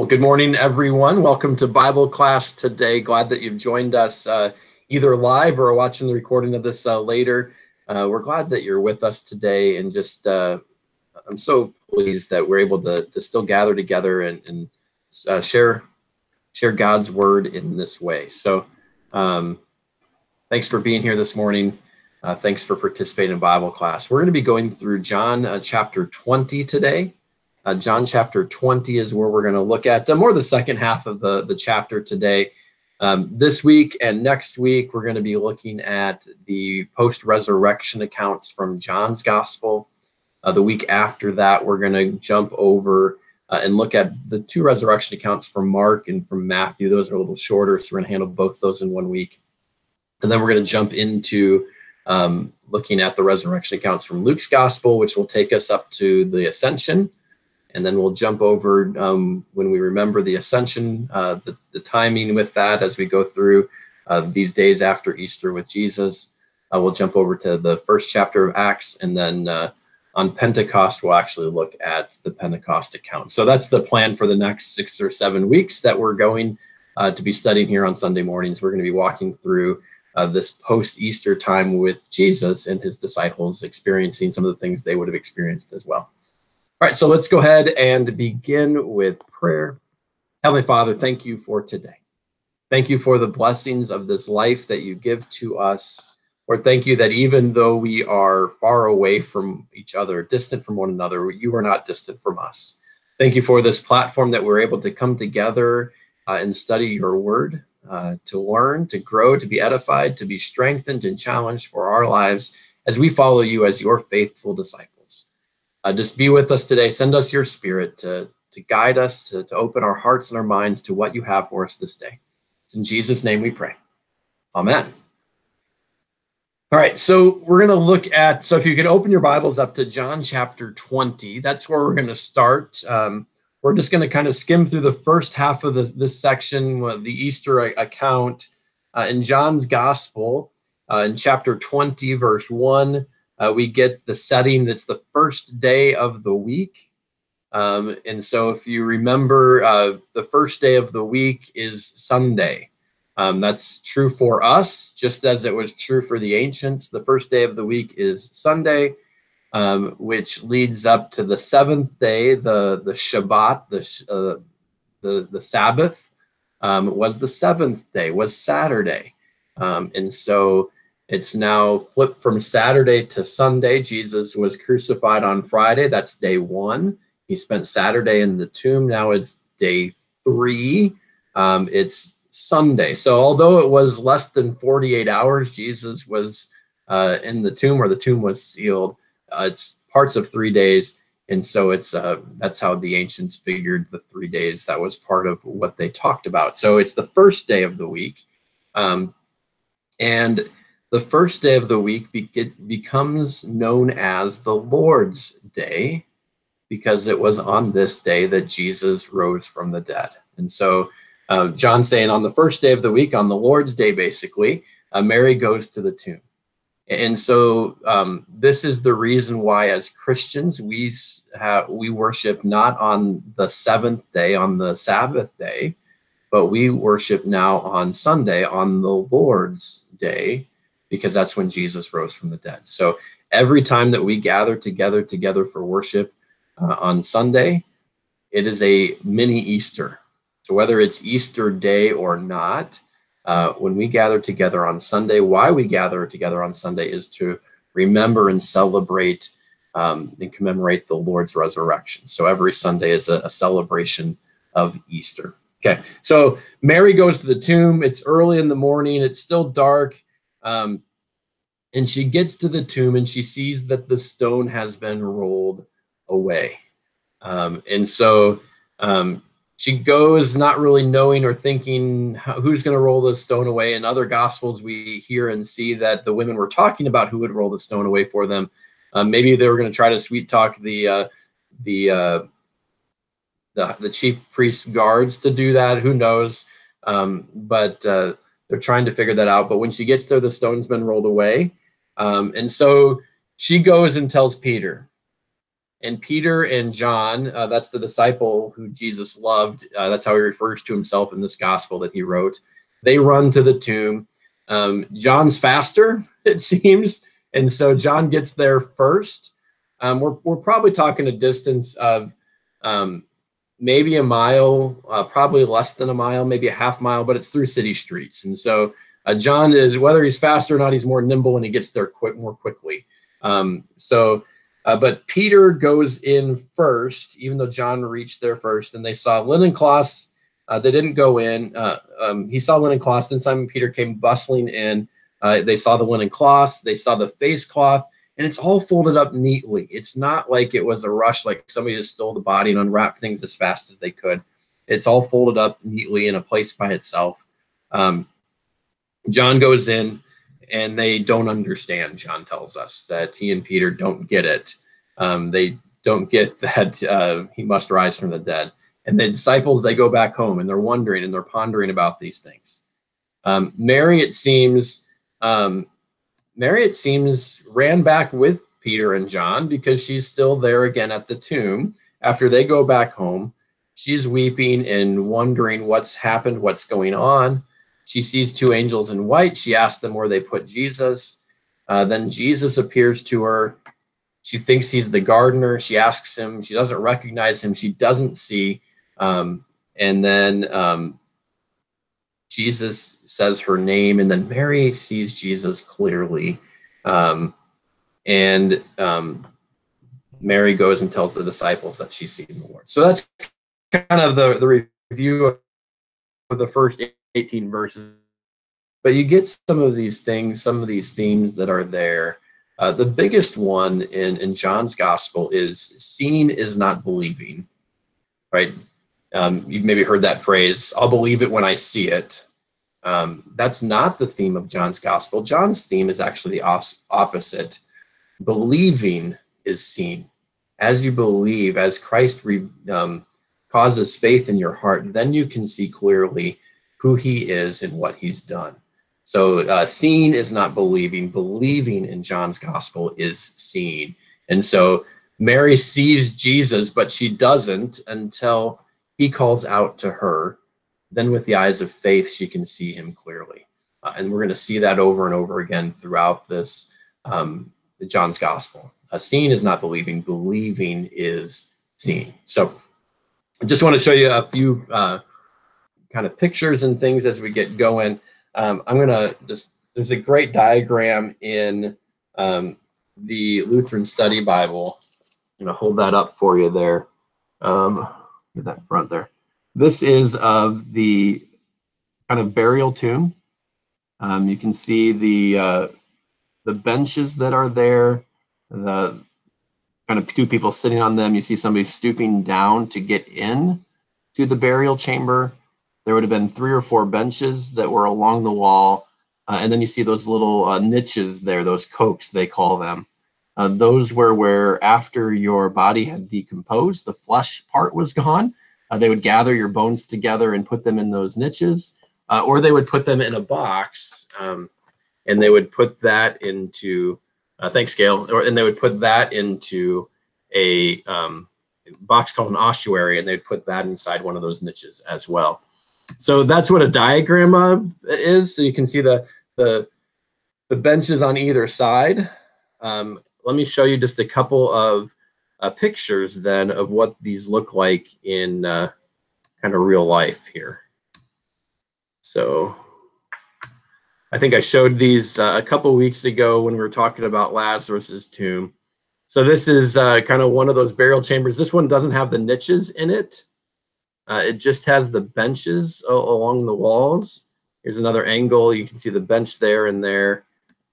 Well, good morning, everyone. Welcome to Bible class today. Glad that you've joined us uh, either live or watching the recording of this uh, later. Uh, we're glad that you're with us today, and just uh, I'm so pleased that we're able to, to still gather together and, and uh, share share God's word in this way. So, um, thanks for being here this morning. Uh, thanks for participating in Bible class. We're going to be going through John chapter 20 today. Uh, John chapter 20 is where we're going to look at uh, more the second half of the, the chapter today. Um, this week and next week, we're going to be looking at the post resurrection accounts from John's gospel. Uh, the week after that, we're going to jump over uh, and look at the two resurrection accounts from Mark and from Matthew. Those are a little shorter, so we're going to handle both those in one week. And then we're going to jump into um, looking at the resurrection accounts from Luke's gospel, which will take us up to the ascension and then we'll jump over um, when we remember the ascension, uh, the, the, timing with that as we go through uh, these days after Easter with Jesus. Uh, we'll jump over to the first chapter of Acts, and then uh, on Pentecost, we'll actually look at the Pentecost account. So that's the plan for the next six or seven weeks that we're going uh, to be studying here on Sunday mornings. We're going to be walking through uh, this post Easter time with Jesus and his disciples, experiencing some of the things they would have experienced as well. All right, so let's go ahead and begin with prayer. Heavenly Father, thank you for today. Thank you for the blessings of this life that you give to us. Lord, thank you that even though we are far away from each other, distant from one another, you are not distant from us. Thank you for this platform that we're able to come together uh, and study your word, uh, to learn, to grow, to be edified, to be strengthened and challenged for our lives as we follow you as your faithful disciples. Uh, just be with us today. Send us your spirit to, to guide us, to, to open our hearts and our minds to what you have for us this day. It's in Jesus' name we pray. Amen. All right, so we're going to look at, so if you could open your Bibles up to John chapter 20, that's where we're going to start. Um, we're just going to kind of skim through the first half of the, this section, the Easter account uh, in John's Gospel uh, in chapter 20, verse 1 uh, we get the setting that's the first day of the week. Um, and so, if you remember, uh, the first day of the week is Sunday. Um, that's true for us, just as it was true for the ancients. The first day of the week is Sunday, um, which leads up to the seventh day, the the Shabbat, the uh, the the Sabbath, um, was the seventh day, was Saturday, um, and so it's now flipped from Saturday to Sunday. Jesus was crucified on Friday. That's day one. He spent Saturday in the tomb. Now it's day three. Um, it's Sunday. So, although it was less than 48 hours, Jesus was uh, in the tomb or the tomb was sealed. Uh, it's parts of three days. And so it's uh, that's how the ancients figured the three days. That was part of what they talked about. So it's the first day of the week. Um, and the first day of the week be- becomes known as the Lord's Day because it was on this day that Jesus rose from the dead. And so, uh, John saying on the first day of the week, on the Lord's Day, basically, uh, Mary goes to the tomb. And so, um, this is the reason why, as Christians, we we worship not on the seventh day, on the Sabbath day, but we worship now on Sunday, on the Lord's Day, because that's when Jesus rose from the dead. So every time that we gather together together for worship uh, on Sunday, it is a mini Easter. So whether it's Easter day or not, uh, when we gather together on Sunday, why we gather together on Sunday is to remember and celebrate um, and commemorate the Lord's resurrection. So every Sunday is a, a celebration of Easter. Okay, so Mary goes to the tomb. It's early in the morning. It's still dark. Um, and she gets to the tomb and she sees that the stone has been rolled away. Um, and so um, she goes not really knowing or thinking how, who's going to roll the stone away. In other gospels, we hear and see that the women were talking about who would roll the stone away for them. Um, maybe they were going to try to sweet talk the uh, the, uh, the the chief priest's guards to do that. Who knows? Um, but uh, they're trying to figure that out. But when she gets there, the stone's been rolled away. Um, and so she goes and tells Peter. and Peter and John, uh, that's the disciple who Jesus loved. Uh, that's how he refers to himself in this gospel that he wrote. They run to the tomb. Um, John's faster, it seems. And so John gets there first. Um, we're, we're probably talking a distance of um, maybe a mile, uh, probably less than a mile, maybe a half mile, but it's through city streets. And so uh, John is, whether he's faster or not, he's more nimble and he gets there quick, more quickly. Um, so uh, but Peter goes in first, even though John reached there first, and they saw linen cloths. Uh, they didn't go in. Uh, um, he saw linen cloths. Then Simon Peter came bustling in. Uh, they saw the linen cloths. They saw the face cloth, and it's all folded up neatly. It's not like it was a rush, like somebody just stole the body and unwrapped things as fast as they could. It's all folded up neatly in a place by itself. Um, John goes in and they don't understand. John tells us that he and Peter don't get it. Um, they don't get that uh, he must rise from the dead. And the disciples they go back home and they're wondering and they're pondering about these things. Um, Mary, it seems, um, Mary, it seems, ran back with Peter and John because she's still there again at the tomb after they go back home. She's weeping and wondering what's happened, what's going on. She sees two angels in white. She asks them where they put Jesus. Uh, then Jesus appears to her. She thinks he's the gardener. She asks him. She doesn't recognize him. She doesn't see. Um, and then um, Jesus says her name, and then Mary sees Jesus clearly. Um, and um, Mary goes and tells the disciples that she's seen the Lord. So that's kind of the, the review of the first 18 verses. But you get some of these things, some of these themes that are there. Uh, the biggest one in, in John's gospel is seeing is not believing, right? Um, you've maybe heard that phrase, I'll believe it when I see it. Um, that's not the theme of John's gospel. John's theme is actually the os- opposite. Believing is seen. As you believe, as Christ re- um, causes faith in your heart, then you can see clearly who he is and what he's done. So uh, seeing is not believing. Believing in John's gospel is seeing. And so Mary sees Jesus, but she doesn't until he calls out to her. Then, with the eyes of faith, she can see him clearly. Uh, and we're going to see that over and over again throughout this um, John's gospel. Uh, seeing is not believing, believing is seeing. So I just want to show you a few uh, kind of pictures and things as we get going. Um, I'm going to just, there's a great diagram in um, the Lutheran Study Bible. I'm going to hold that up for you there. Um, get that front there. This is of the kind of burial tomb. Um, you can see the uh, the benches that are there, the kind of two people sitting on them. You see somebody stooping down to get in to the burial chamber there would have been three or four benches that were along the wall. Uh, and then you see those little uh, niches there, those cokes, they call them. Uh, those were where, after your body had decomposed, the flesh part was gone. Uh, they would gather your bones together and put them in those niches, uh, or they would put them in a box um, and they would put that into, uh, thanks, Gail, or, and they would put that into a um, box called an ossuary and they'd put that inside one of those niches as well. So that's what a diagram of is. So you can see the the the benches on either side. Um, let me show you just a couple of uh, pictures then of what these look like in uh, kind of real life here. So I think I showed these uh, a couple weeks ago when we were talking about Lazarus's tomb. So this is uh, kind of one of those burial chambers. This one doesn't have the niches in it. Uh, it just has the benches along the walls. Here's another angle. You can see the bench there and there.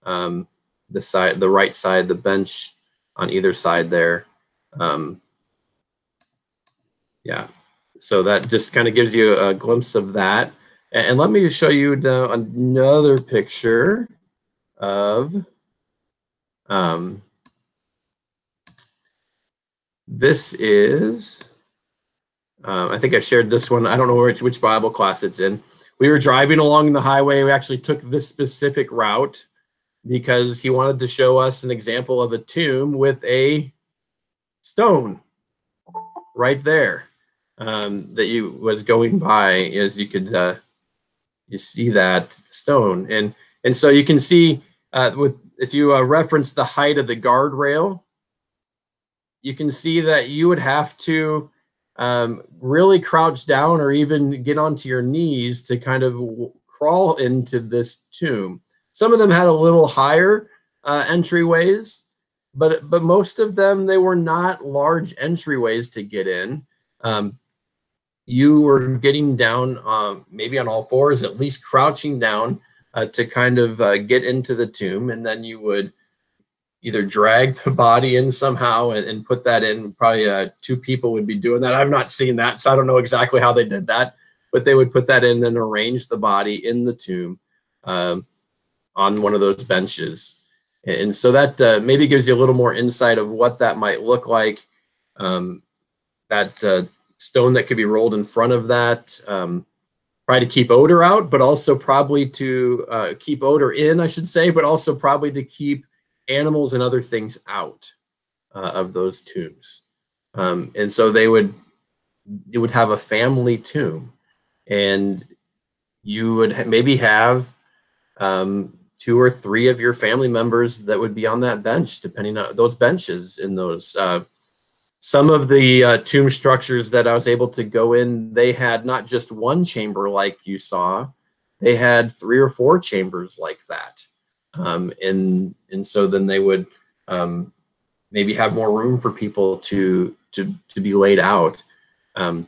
Um, the side, the right side, the bench on either side there. Um, yeah, so that just kind of gives you a glimpse of that. And, and let me show you another picture of um, this is um, I think I shared this one. I don't know which, which Bible class it's in. We were driving along the highway. We actually took this specific route because he wanted to show us an example of a tomb with a stone right there um, that you was going by as you could uh, you see that stone. And and so you can see uh, with if you uh, reference the height of the guardrail you can see that you would have to um, really crouch down or even get onto your knees to kind of crawl into this tomb some of them had a little higher uh, entryways but but most of them they were not large entryways to get in. Um, you were getting down um, maybe on all fours at least crouching down uh, to kind of uh, get into the tomb and then you would either drag the body in somehow and, and put that in. Probably uh, two people would be doing that. I've not seen that so i don't know exactly how they did that but they would put that in and arrange the body in the tomb. Um, on one of those benches and so that uh, maybe gives you a little more insight of what that might look like. Um, that uh, stone that could be rolled in front of that, um, probably to keep odor out, but also probably to uh, keep odor in, I should say, but also probably to keep animals and other things out uh, of those tombs. Um, and so they would, it would have a family tomb, and you would maybe have um, two or three of your family members that would be on that bench, depending on those benches in those. Uh, some of the uh, tomb structures that I was able to go in, they had not just one chamber like you saw, they had three or four chambers like that. Um, and and so then they would um, maybe have more room for people to to to be laid out. Um,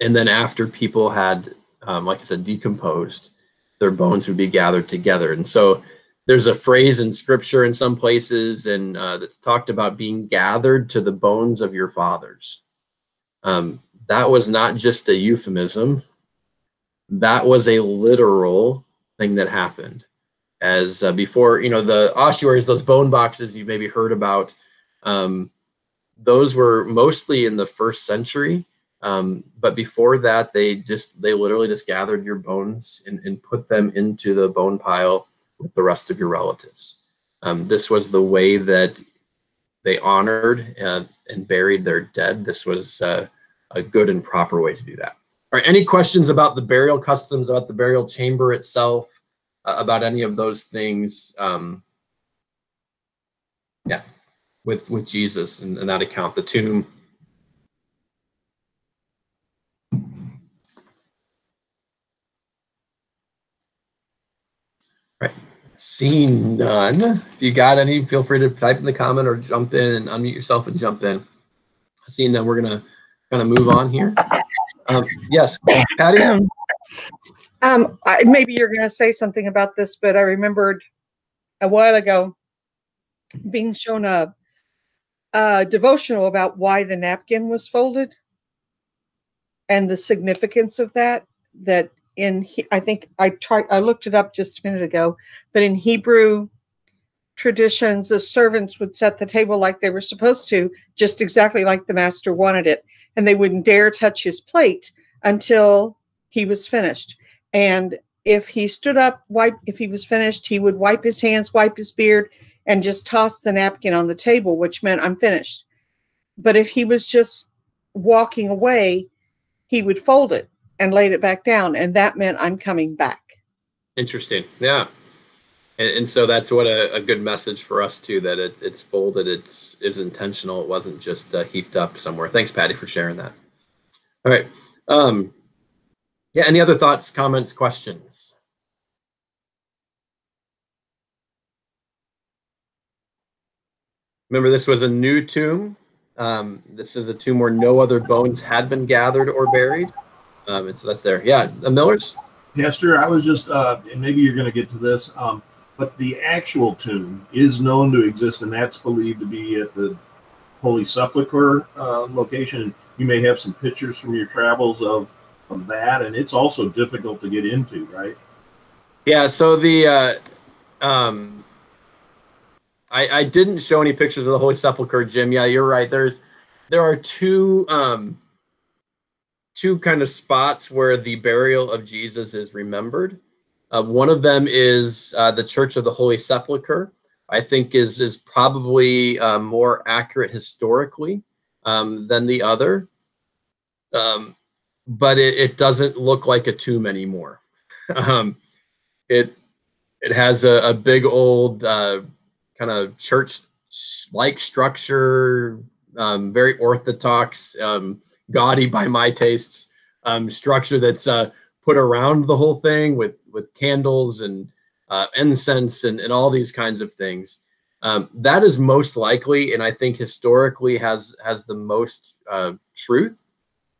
and then after people had, um, like I said, decomposed, their bones would be gathered together. And so there's a phrase in scripture in some places and uh, that's talked about being gathered to the bones of your fathers. Um, that was not just a euphemism. That was a literal thing that happened. As uh, before, you know, the ossuaries, those bone boxes you've maybe heard about, um, those were mostly in the first century um, but before that, they just they literally just gathered your bones and, and put them into the bone pile with the rest of your relatives. Um, this was the way that they honored and buried their dead. This was uh, a good and proper way to do that. All right, any questions about the burial customs, about the burial chamber itself, uh, about any of those things? Um, yeah, with with Jesus and, and that account, the tomb Seeing none. If you got any, feel free to type in the comment or jump in and unmute yourself and jump in. Seeing none, we're gonna kind of move on here. Um, yes, Patty. Um, I, maybe you're going to say something about this, but I remembered a while ago being shown a, a devotional about why the napkin was folded and the significance of that. That in I think I tried I looked it up just a minute ago, but in Hebrew traditions, the servants would set the table like they were supposed to, just exactly like the master wanted it, and they wouldn't dare touch his plate until he was finished. And if he stood up, wipe if he was finished, he would wipe his hands, wipe his beard, and just toss the napkin on the table, which meant I'm finished. But if he was just walking away, he would fold it and laid it back down. And that meant I'm coming back. Interesting. Yeah. And, and so that's what a, a, good message for us too, that it, it's folded, it's, it's intentional. It wasn't just uh, heaped up somewhere. Thanks, Patty, for sharing that. All right. Um, yeah. Any other thoughts, comments, questions? Remember, this was a new tomb. Um, this is a tomb where no other bones had been gathered or buried. Um, and so that's there. Yeah, the Millers. Pastor, I was just, uh, and maybe you're going to get to this, um, but the actual tomb is known to exist, and that's believed to be at the Holy Sepulchre uh, location. You may have some pictures from your travels of of that, and it's also difficult to get into, right? Yeah. So the uh, um, I, I didn't show any pictures of the Holy Sepulchre, Jim. Yeah, you're right. There's there are two um, two kind of spots where the burial of Jesus is remembered. Uh, one of them is uh, the Church of the Holy Sepulchre. I think is is probably uh, more accurate historically um, than the other, um, but it, it, doesn't look like a tomb anymore. Um, it it has a, a big old uh, kind of church-like structure, um, very orthodox, um, gaudy by my tastes um, structure that's uh, put around the whole thing with with candles and uh, incense and, and all these kinds of things. Um, that is most likely, and I think historically has has the most uh, truth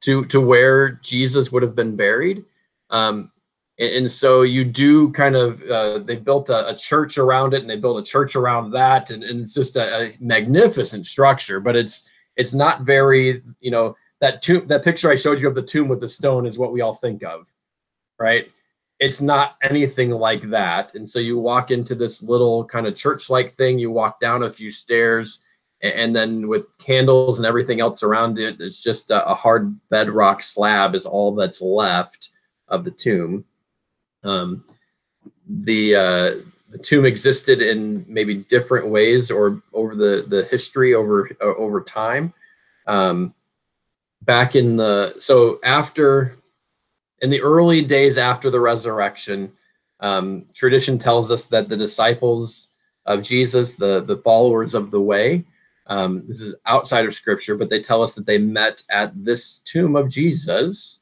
to to where Jesus would have been buried. Um, and, and, so you do kind of uh, they built a, a, church around it, and they built a church around that, and, and it's just a, a, magnificent structure. But it's it's not very you know that tomb that picture I showed you of the tomb with the stone is what we all think of, right? it's not anything like that. And so you walk into this little kind of church like thing, you walk down a few stairs, and then with candles and everything else around it, it's just a, hard bedrock slab, is all that's left of the tomb. Um, the uh, the tomb existed in maybe different ways or over the the history over uh, over time. Um, back in the so after in the early days after the resurrection, um, tradition tells us that the disciples of Jesus, the, the followers of the way, um, this is outside of scripture, but they tell us that they met at this tomb of Jesus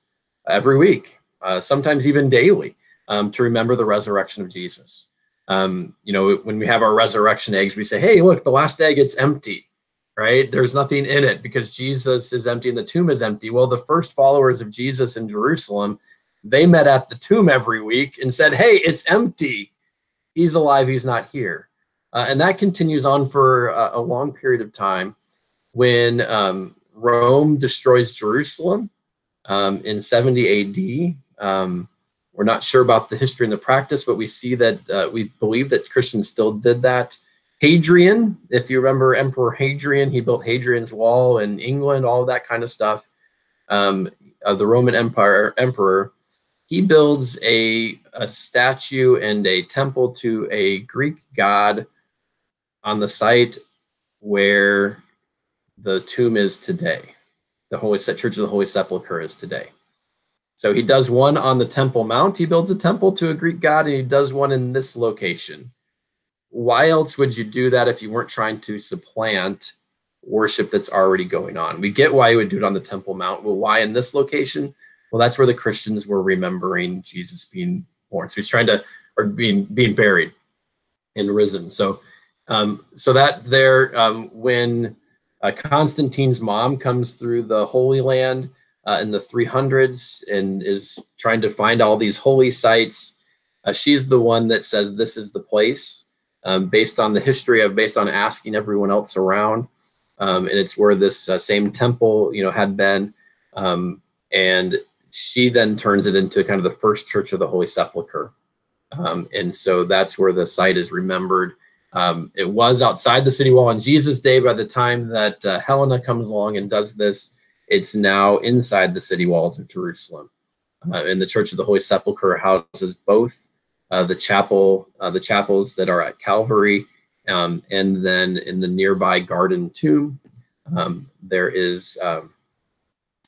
every week, uh, sometimes even daily, um, to remember the resurrection of Jesus. Um, you know, when we have our resurrection eggs, we say, hey, look, the last egg, it's empty, right? There's nothing in it because Jesus is empty and the tomb is empty. Well, the first followers of Jesus in Jerusalem they met at the tomb every week and said, Hey, it's empty. He's alive. He's not here. Uh, and that continues on for a, a long period of time when um, Rome destroys Jerusalem um, in 70 AD. Um, we're not sure about the history and the practice, but we see that uh, we believe that Christians still did that. Hadrian, if you remember Emperor Hadrian, he built Hadrian's Wall in England, all of that kind of stuff. Um, uh, the Roman Empire emperor he builds a, a statue and a temple to a Greek god on the site where the tomb is today. The Holy Church of the Holy Sepulchre is today. So he does one on the Temple Mount. He builds a temple to a Greek god, and he does one in this location. Why else would you do that if you weren't trying to supplant worship that's already going on? We get why you would do it on the Temple Mount. Well, why in this location? Well, that's where the Christians were remembering Jesus being born. So he's trying to, or being being buried and risen. So, um, so that there, um, when uh, Constantine's mom comes through the Holy Land uh, in the 300s and is trying to find all these holy sites, uh, she's the one that says this is the place. Um, based on the history of, based on asking everyone else around, um, and it's where this uh, same temple, you know, had been. Um, and she then turns it into kind of the first church of the Holy Sepulchre. Um, and so that's where the site is remembered. Um, it was outside the city wall on Jesus' day. By the time that uh, Helena comes along and does this, it's now inside the city walls of Jerusalem. Uh, and the Church of the Holy Sepulchre houses both uh, the chapel, uh, the chapels that are at Calvary, um, and then in the nearby garden tomb, um, there is um,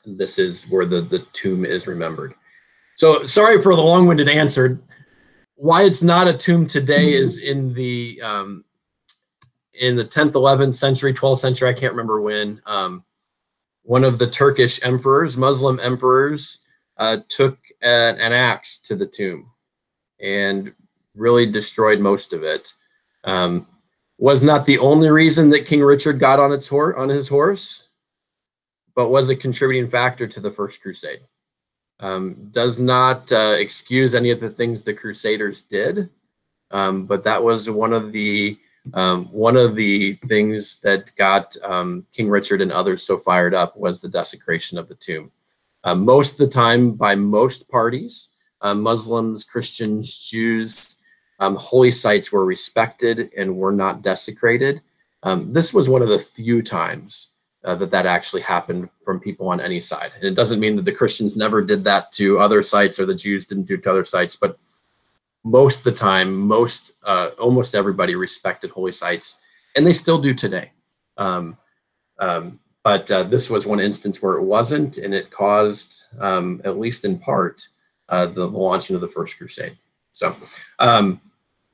this is where the, the tomb is remembered. So sorry for the long-winded answer. Why it's not a tomb today is in the um, in the 10th, 11th century, 12th century, I can't remember when. Um, one of the Turkish emperors, Muslim emperors, uh, took an, an, axe to the tomb and really destroyed most of it. Um, was not the only reason that King Richard got on its horse on his horse but was a contributing factor to the First Crusade. Um, does not uh, excuse any of the things the Crusaders did, um, but that was one of the um, one of the things that got um, King Richard and others so fired up was the desecration of the tomb. Uh, most of the time, by most parties, uh, Muslims, Christians, Jews, um, holy sites were respected and were not desecrated. Um, this was one of the few times uh, that that actually happened from people on any side. And it doesn't mean that the Christians never did that to other sites or the Jews didn't do it to other sites, but most of the time, most uh, almost everybody respected holy sites, and they still do today. Um, um, but uh, this was one instance where it wasn't, and it caused, um, at least in part, uh, the launching of the First Crusade. So, um,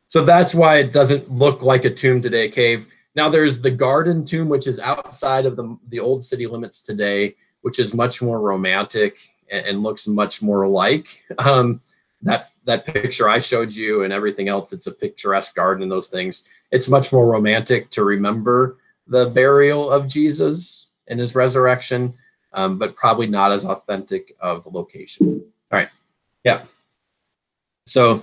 so that's why it doesn't look like a tomb today, cave. Now there's the garden tomb, which is outside of the, the old city limits today, which is much more romantic and, and looks much more like um, that that picture I showed you and everything else. It's a picturesque garden and those things. It's much more romantic to remember the burial of Jesus and his resurrection, um, but probably not as authentic of location. All right, yeah. So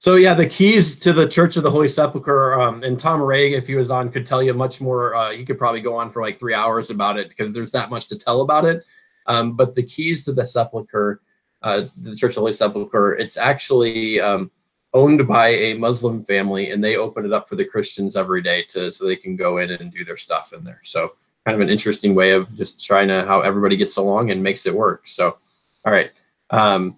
so yeah, the keys to the Church of the Holy Sepulchre, um, and Tom Ray, if he was on, could tell you much more. Uh, he could probably go on for like three hours about it because there's that much to tell about it. Um, but the keys to the Sepulchre, uh, the Church of the Holy Sepulchre, it's actually um, owned by a Muslim family, and they open it up for the Christians every day to so they can go in and do their stuff in there. So kind of an interesting way of just trying to how everybody gets along and makes it work. So, all right. Um,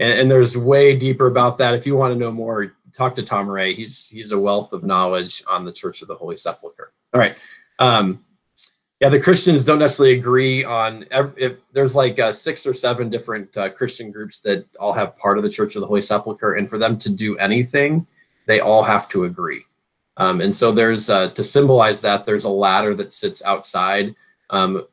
and, and, there's way deeper about that. If you want to know more, talk to Tom Ray. He's he's a wealth of knowledge on the Church of the Holy Sepulchre. All right. Um, yeah, the Christians don't necessarily agree on. If, there's like uh, six or seven different uh, Christian groups that all have part of the Church of the Holy Sepulchre, and for them to do anything, they all have to agree. Um, and so there's uh, to symbolize that there's a ladder that sits outside, um,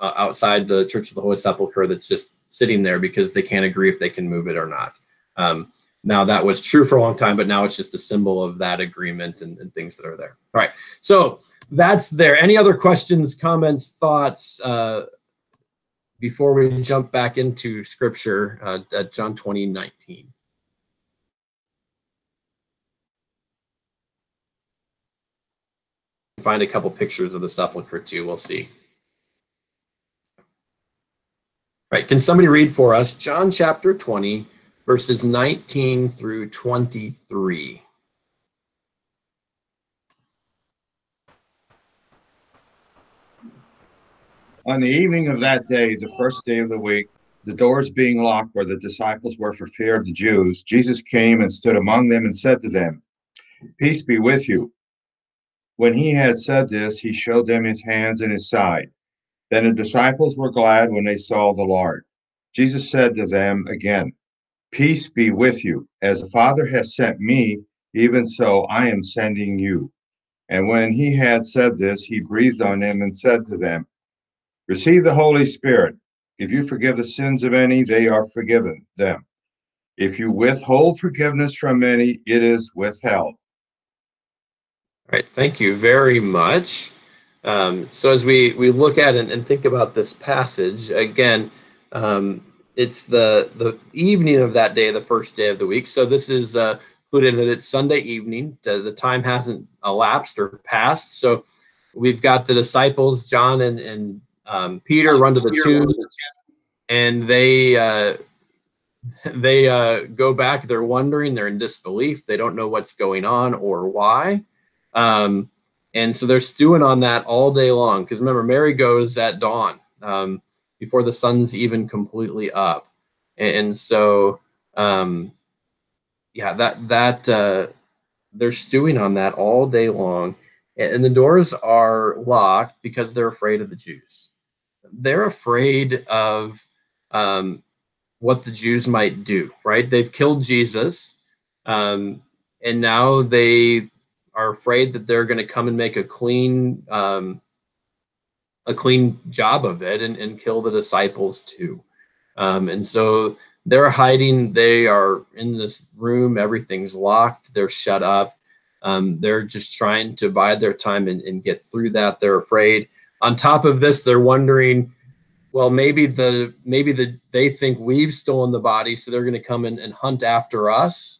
uh, outside the Church of the Holy Sepulchre that's just sitting there because they can't agree if they can move it or not. Um, now that was true for a long time, but now it's just a symbol of that agreement and, and things that are there. All right, so that's there. Any other questions, comments, thoughts uh, before we jump back into scripture uh, at John 20, 19? Find a couple pictures of the sepulcher too, we'll see. Right, can somebody read for us John chapter 20, verses 19 through 23? On the evening of that day, the first day of the week, the doors being locked where the disciples were for fear of the Jews, Jesus came and stood among them and said to them, Peace be with you. When he had said this, he showed them his hands and his side. Then the disciples were glad when they saw the Lord. Jesus said to them again, Peace be with you. As the Father has sent me, even so I am sending you. And when he had said this, he breathed on them and said to them, Receive the Holy Spirit. If you forgive the sins of any, they are forgiven them. If you withhold forgiveness from any, it is withheld. All right, thank you very much. Um, so as we we look at and, and, think about this passage again, um, it's the the evening of that day, the first day of the week. So this is uh, included that it's Sunday evening. The, the time hasn't elapsed or passed. So we've got the disciples, John and, and um, Peter, run to the tomb, and they uh, they uh, go back. They're wondering. They're in disbelief. They don't know what's going on or why. Um, and so they're stewing on that all day long. Because remember, Mary goes at dawn um, before the sun's even completely up. And, and so, um, yeah, that, that, uh, they're stewing on that all day long. And, and the doors are locked because they're afraid of the Jews. They're afraid of um, what the Jews might do, right? They've killed Jesus. Um, and now they are afraid that they're going to come and make a clean um, a clean job of it and, and kill the disciples too. Um, and so they're hiding. They are in this room. Everything's locked. They're shut up. Um, they're just trying to bide their time and, and get through that. They're afraid. On top of this, they're wondering, well, maybe the maybe the they think we've stolen the body, so they're going to come in and hunt after us.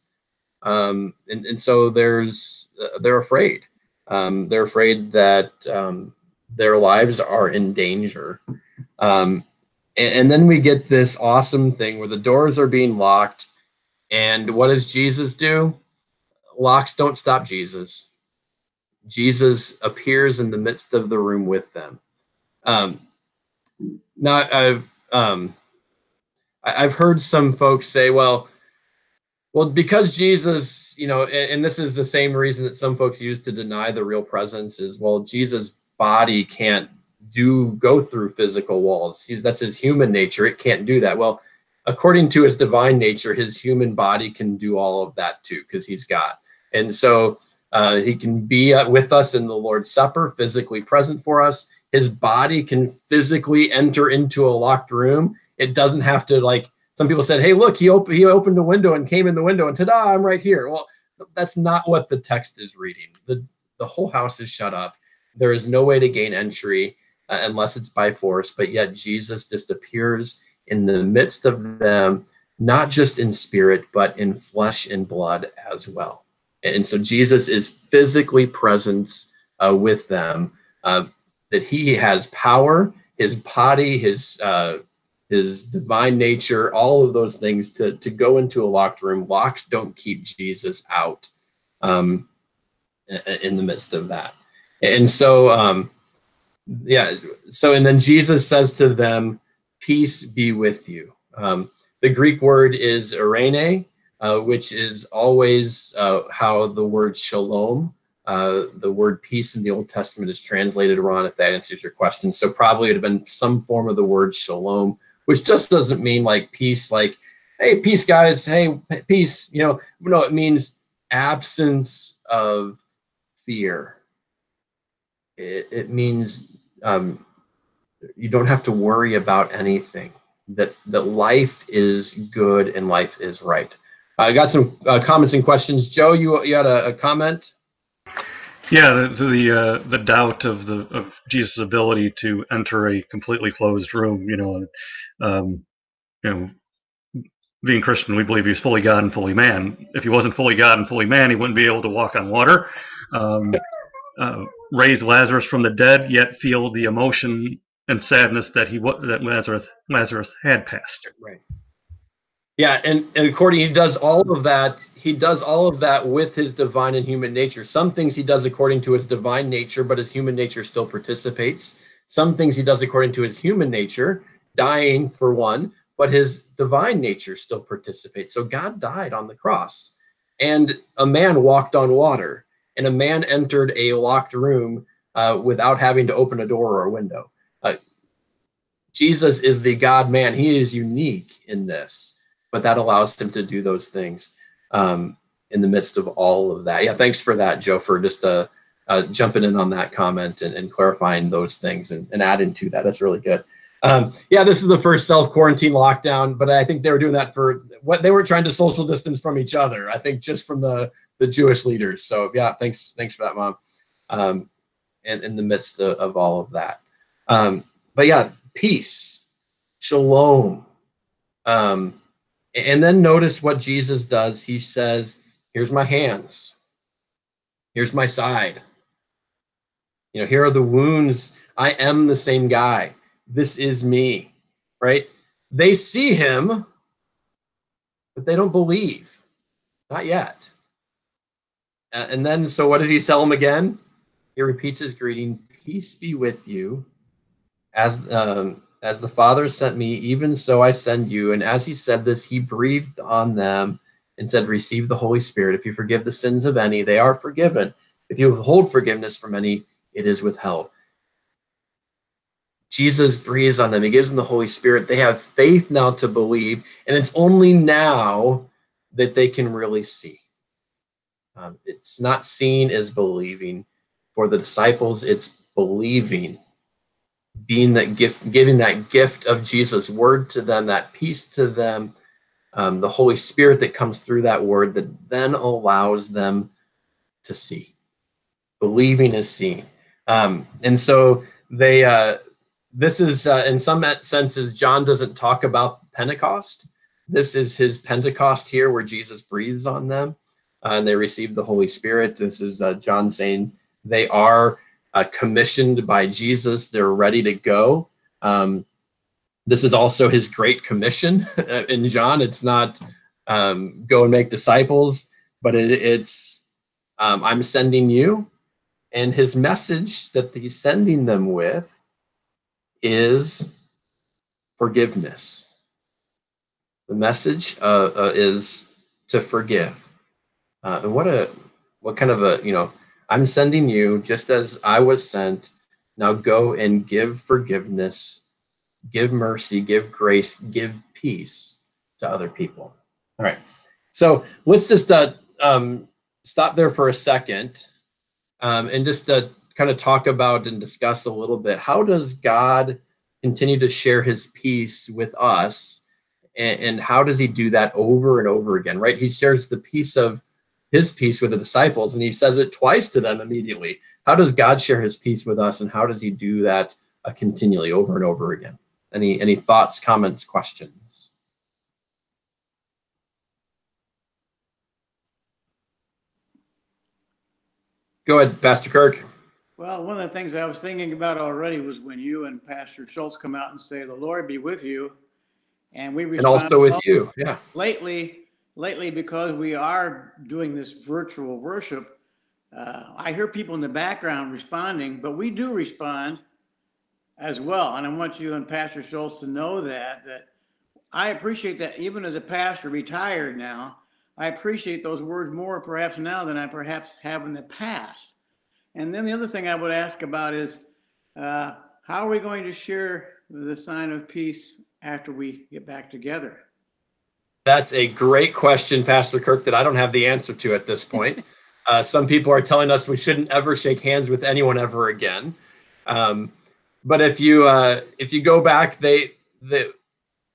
Um, and, and so there's uh, they're afraid. Um, they're afraid that um, their lives are in danger. Um, and, and, then we get this awesome thing where the doors are being locked. And what does Jesus do? Locks don't stop Jesus. Jesus appears in the midst of the room with them. Um, now, I've um, I've heard some folks say, "Well, Well, because Jesus, you know, and, and, this is the same reason that some folks use to deny the real presence is well, Jesus' body can't do go through physical walls. He's that's his human nature. It can't do that. Well, according to his divine nature, his human body can do all of that too, because he's God. And so uh, he can be uh, with us in the Lord's Supper, physically present for us. His body can physically enter into a locked room. It doesn't have to like some people said, "Hey, look, he opened he opened a window and came in the window, and ta-da, I'm right here." Well, that's not what the text is reading. the The whole house is shut up. There is no way to gain entry uh, unless it's by force. But yet Jesus just appears in the midst of them, not just in spirit, but in flesh and blood as well. And so Jesus is physically present uh, with them. Uh, that he has power, his body, his uh, his divine nature, all of those things to to go into a locked room. Locks don't keep Jesus out um, in the midst of that. And so, um, yeah. So, and then Jesus says to them, "Peace be with you." Um, the Greek word is eirene, uh, which is always uh, how the word shalom, uh, the word peace in the Old Testament is translated, Ron, if that answers your question. So probably it would have been some form of the word shalom, which just doesn't mean like peace, like, hey, peace, guys, hey, peace. You know, no, it means absence of fear. It, it means um, you don't have to worry about anything. That that life is good and life is right. I got some uh, comments and questions. Joe, you you had a, a comment. Yeah, the the, uh, the doubt of the of Jesus' ability to enter a completely closed room. You know, um, you know, being Christian, we believe he's fully God and fully man. If he wasn't fully God and fully man, he wouldn't be able to walk on water, um, uh, raise Lazarus from the dead, yet feel the emotion and sadness that he that Lazarus Lazarus had passed. Right. Yeah, and, and according he does all of that, he does all of that with his divine and human nature. Some things he does according to his divine nature, but his human nature still participates. Some things he does according to his human nature, dying for one, but his divine nature still participates. So God died on the cross, and a man walked on water, and a man entered a locked room uh, without having to open a door or a window. Uh, Jesus is the God man. He is unique in this but that allows him to do those things um, in the midst of all of that. Yeah, thanks for that, Joe, for just uh, uh, jumping in on that comment and, and clarifying those things and, and, adding to that. That's really good. Um, yeah, this is the first self quarantine lockdown, but I think they were doing that for what they weren't trying to social distance from each other. I think just from the the Jewish leaders. So yeah, thanks thanks for that, mom. Um, and in the midst of, of all of that, um, but yeah, peace, shalom. Um, and then notice what Jesus does. He says, Here's my hands, here's my side. You know, here are the wounds. I am the same guy. This is me, right? They see him, but they don't believe. Not yet. And then, so what does he tell them again? He repeats his greeting Peace be with you. As um, as the Father sent me, even so I send you. And as he said this, he breathed on them and said, Receive the Holy Spirit. If you forgive the sins of any, they are forgiven. If you withhold forgiveness from any, it is withheld. Jesus breathes on them. He gives them the Holy Spirit. They have faith now to believe, and it's only now that they can really see. Um, it's not seeing as believing. For the disciples, it's believing being that gift, giving that gift of Jesus' word to them, that peace to them, um, the Holy Spirit that comes through that word that then allows them to see. Believing is seeing. Um, and so they, uh, this is, uh, in some senses, John doesn't talk about Pentecost. This is his Pentecost here where Jesus breathes on them uh, and they receive the Holy Spirit. This is uh, John saying they are uh, commissioned by Jesus. They're ready to go. Um, this is also his great commission in John. It's not um, go and make disciples, but it, it's um, I'm sending you. And his message that he's sending them with is forgiveness. The message uh, uh, is to forgive. Uh, and what a what kind of a you know I'm sending you just as I was sent. Now go and give forgiveness, give mercy, give grace, give peace to other people. All right. So let's just uh, um, stop there for a second um, and just uh, kind of talk about and discuss a little bit how does God continue to share his peace with us? And, and how does he do that over and over again, right? He shares the peace of his peace with the disciples and he says it twice to them immediately. How does God share his peace with us and how does he do that uh, continually over and over again? Any any thoughts, comments, questions? Go ahead, Pastor Kirk. Well, one of the things I was thinking about already was when you and Pastor Schultz come out and say, "The Lord be with you," and we and also with you, yeah. Lately, lately, because we are doing this virtual worship, uh, I hear people in the background responding, but we do respond as well, and I want you and Pastor Schultz to know that that I appreciate that. Even as a pastor, retired now, I appreciate those words more perhaps now than I perhaps have in the past and then the other thing I would ask about is uh, how are we going to share the sign of peace after we get back together? That's a great question, Pastor Kirk, that I don't have the answer to at this point. uh, some people are telling us we shouldn't ever shake hands with anyone ever again. Um, but if you uh, if you go back, they the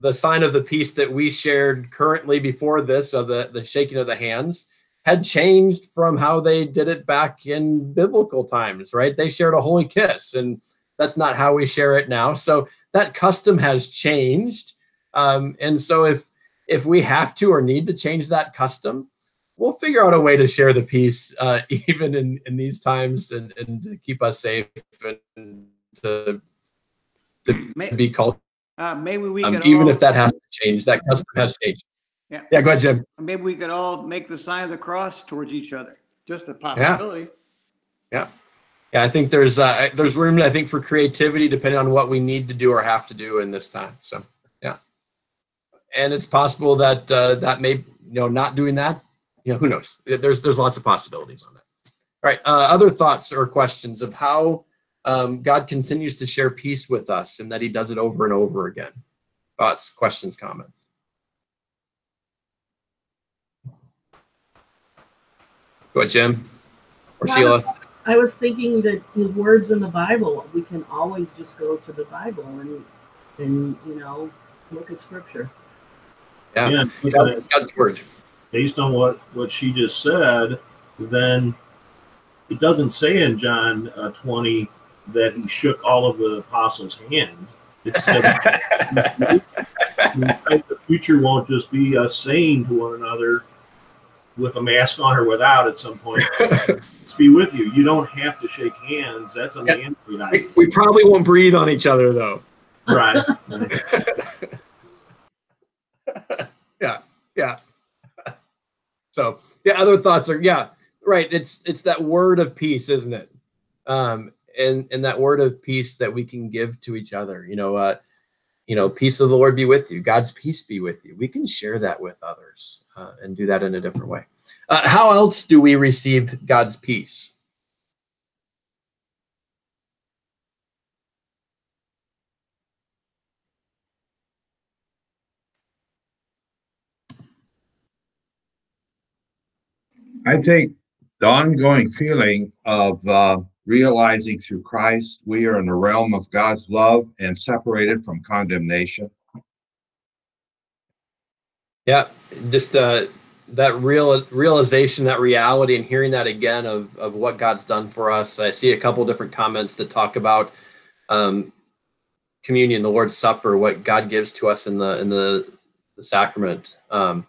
the sign of the peace that we shared currently before this, of the the shaking of the hands, had changed from how they did it back in biblical times, right? They shared a holy kiss, and that's not how we share it now. So that custom has changed. Um, and so if if we have to or need to change that custom, we'll figure out a way to share the peace uh, even in, in these times and, and to keep us safe and to, to May, be called. Uh, maybe we um, even all, if that has to change, that custom has changed. Yeah. Yeah, go ahead, Jim. Maybe we could all make the sign of the cross towards each other. Just a possibility. Yeah. Yeah, I think there's uh, there's room I think for creativity depending on what we need to do or have to do in this time. So yeah, and it's possible that uh, that may you know not doing that. You know who knows? There's there's lots of possibilities on that. All right. Uh, other thoughts or questions of how um, God continues to share peace with us and that He does it over and over again. Thoughts, questions, comments. Go ahead, Jim or Sheila. Was, I was thinking that his words in the Bible, we can always just go to the Bible and and you know look at Scripture. Yeah, yeah God's word. Based on what what she just said, then it doesn't say in John uh, 20 that he shook all of the apostles' hands. It's the future won't just be us saying to one another, with a mask on or without at some point. Let's be with you. You don't have to shake hands. That's a yeah. man we, we probably won't breathe on each other though. Right. yeah. Yeah. So yeah, other thoughts are yeah, right. It's it's that word of peace, isn't it? Um, and and that word of peace that we can give to each other. You know, uh, you know, peace of the Lord be with you. God's peace be with you. We can share that with others uh, and do that in a different way. Uh, how else do we receive God's peace? I think the ongoing feeling of uh, realizing through Christ we are in the realm of God's love and separated from condemnation. Yeah, just uh, that real realization, that reality, and hearing that again of of what God's done for us. I see a couple different comments that talk about um, communion, the Lord's Supper, what God gives to us in the in the the sacrament. Um,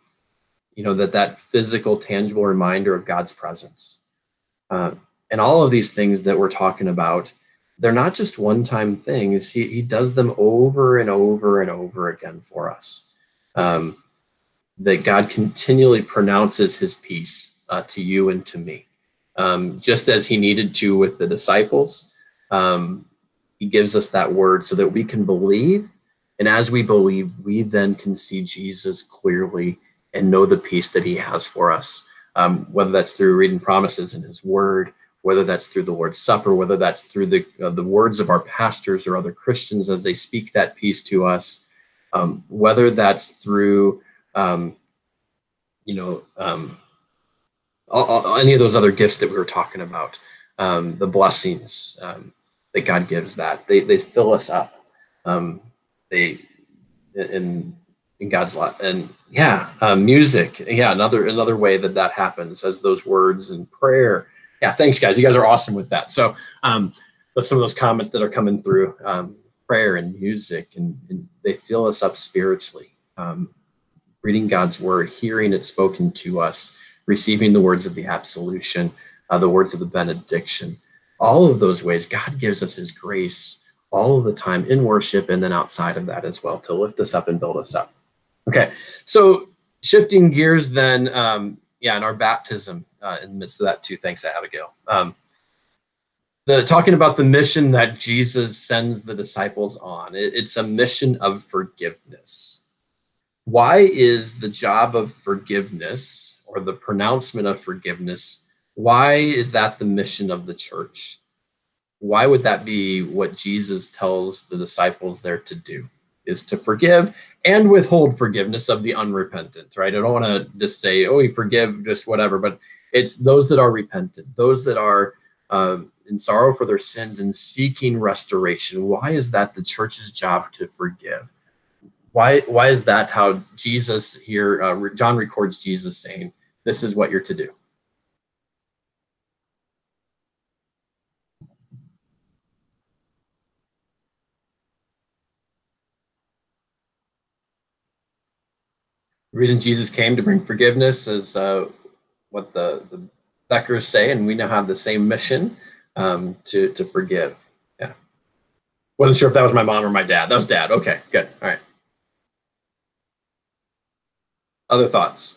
you know that that physical, tangible reminder of God's presence. Uh, and all of these things that we're talking about they're not just one-time things. He, he does them over and over and over again for us. Um, that god continually pronounces his peace uh, to you and to me. Um, just as he needed to with the disciples um, he gives us that word so that we can believe. And as we believe we then can see jesus clearly and know the peace that he has for us. Um, whether that's through reading promises in his word, whether that's through the Lord's Supper, whether that's through the, uh, the words of our pastors or other Christians as they speak that peace to us, um, whether that's through, um, you know, um, all, all, any of those other gifts that we were talking about, um, the blessings um, that God gives that they, they fill us up. They in in God's life and yeah, uh, music. Yeah, another another way that that happens as those words and prayer. Yeah, thanks guys. You guys are awesome with that. So um, some of those comments that are coming through um, prayer and music and, and, they fill us up spiritually. Um, reading God's word, hearing it spoken to us, receiving the words of the absolution, uh, the words of the benediction. All of those ways, God gives us His grace all of the time in worship and then outside of that as well to lift us up and build us up. Okay, so shifting gears then, um, yeah, in our baptism uh, in the midst of that too. Thanks, Abigail. Um, the talking about the mission that Jesus sends the disciples on. It, it's a mission of forgiveness. Why is the job of forgiveness or the pronouncement of forgiveness? Why is that the mission of the church? Why would that be what Jesus tells the disciples there to do? Is to forgive and withhold forgiveness of the unrepentant, right? I don't want to just say, oh, we forgive just whatever, but it's those that are repentant, those that are um, in sorrow for their sins and seeking restoration. Why is that the church's job to forgive? Why, why is that how Jesus here, uh, John records Jesus saying, this is what you're to do? The reason Jesus came to bring forgiveness is uh, what the, the Beckers say, and we now have the same mission um, to, to forgive. Yeah. Wasn't sure if that was my mom or my dad. That was dad. Okay, good. All right. Other thoughts?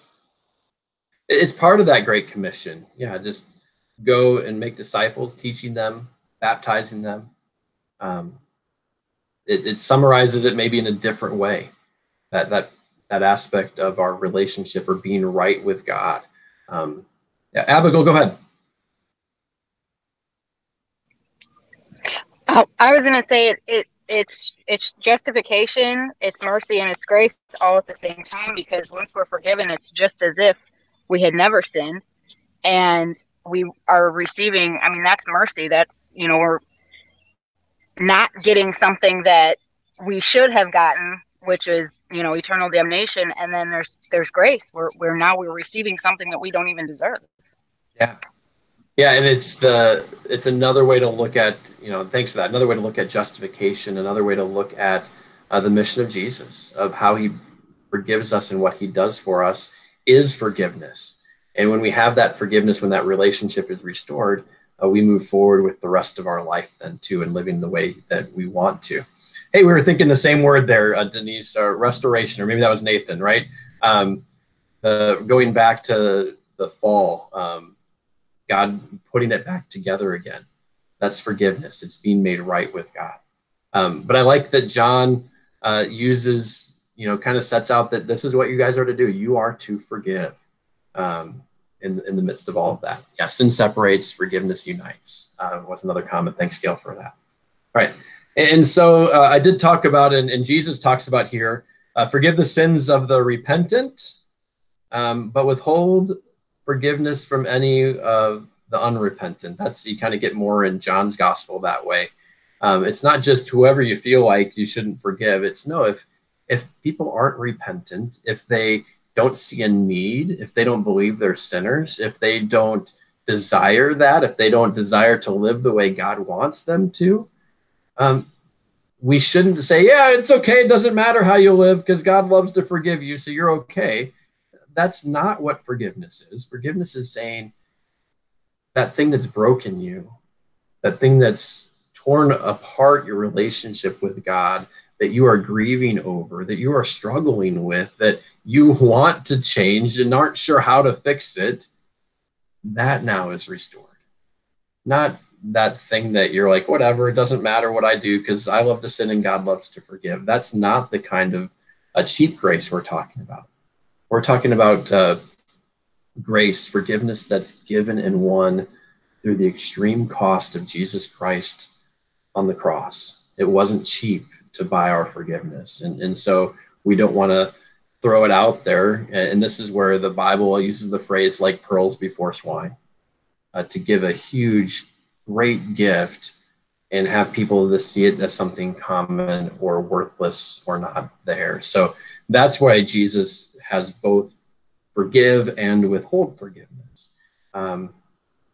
It's part of that Great Commission. Yeah, just go and make disciples, teaching them, baptizing them. Um, it, it summarizes it maybe in a different way. That that that aspect of our relationship or being right with God. Um, yeah, Abigail, go ahead. Oh, I was going to say it, it, it's it's justification, it's mercy, and it's grace all at the same time. Because once we're forgiven, it's just as if we had never sinned, and we are receiving. I mean, that's mercy. That's you know we're not getting something that we should have gotten which is you know eternal damnation and then there's there's grace. We're, we're now we're receiving something that we don't even deserve. Yeah. Yeah and it's the it's another way to look at you know thanks for that. Another way to look at justification another way to look at uh, the mission of jesus of how he forgives us and what he does for us is forgiveness. And when we have that forgiveness when that relationship is restored uh, we move forward with the rest of our life then too and living the way that we want to hey, we were thinking the same word there, uh, Denise, uh, restoration, or maybe that was Nathan, right? Um, uh, going back to the fall, um, God putting it back together again. That's forgiveness. It's being made right with God. Um, but I like that John uh, uses, you know, kind of sets out that this is what you guys are to do. You are to forgive um, in, in the midst of all of that. Yeah, sin separates, forgiveness unites. Uh, was another comment. Thanks, Gail, for that. All right. And so uh, I did talk about, and, and Jesus talks about here, uh, forgive the sins of the repentant, um, but withhold forgiveness from any of the unrepentant. That's you kind of get more in John's gospel that way. Um, it's not just whoever you feel like you shouldn't forgive. It's no, if if people aren't repentant, if they don't see a need, if they don't believe they're sinners, if they don't desire that, if they don't desire to live the way God wants them to, um, we shouldn't say, yeah, it's okay. It doesn't matter how you live because God loves to forgive you, so you're okay. That's not what forgiveness is. Forgiveness is saying that thing that's broken you, that thing that's torn apart your relationship with God, that you are grieving over, that you are struggling with, that you want to change and aren't sure how to fix it, that now is restored. Not that thing that you're like, whatever, it doesn't matter what I do because I love to sin and God loves to forgive. That's not the kind of a cheap grace we're talking about. We're talking about uh, grace, forgiveness that's given and won through the extreme cost of Jesus Christ on the cross. It wasn't cheap to buy our forgiveness. And, and so we don't want to throw it out there. And this is where the Bible uses the phrase like pearls before swine uh, to give a huge, great gift and have people to see it as something common or worthless or not there. So that's why Jesus has both forgive and withhold forgiveness. Um,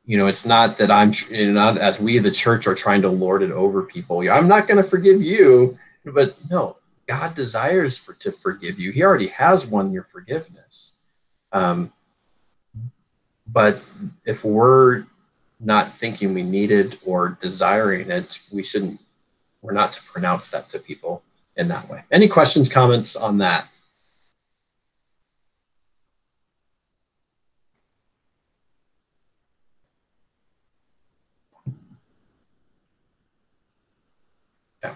you know, it's not that I'm you know, not as we the church are trying to lord it over people. I'm not going to forgive you, but no, God desires for to forgive you. He already has won your forgiveness. Um, but if we're not thinking we need it or desiring it, we shouldn't. We're not to pronounce that to people in that way. Any questions, comments on that? Yeah.